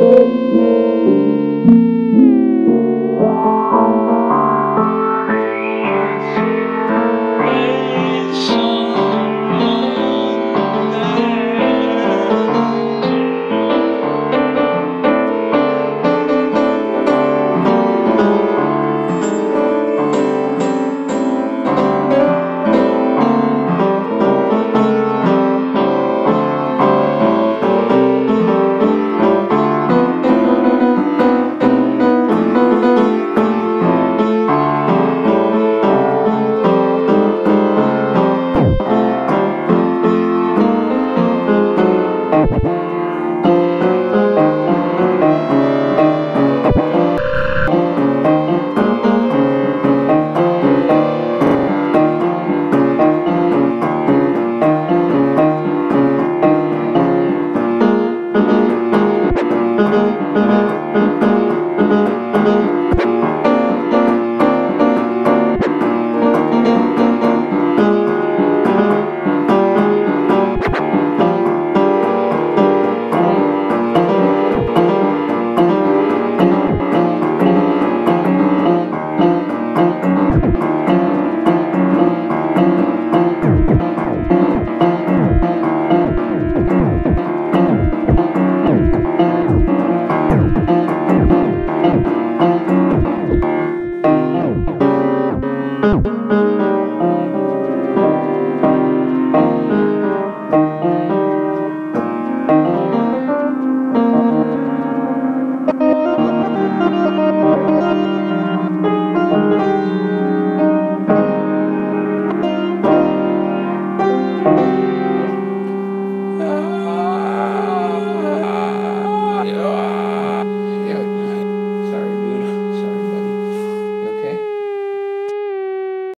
Música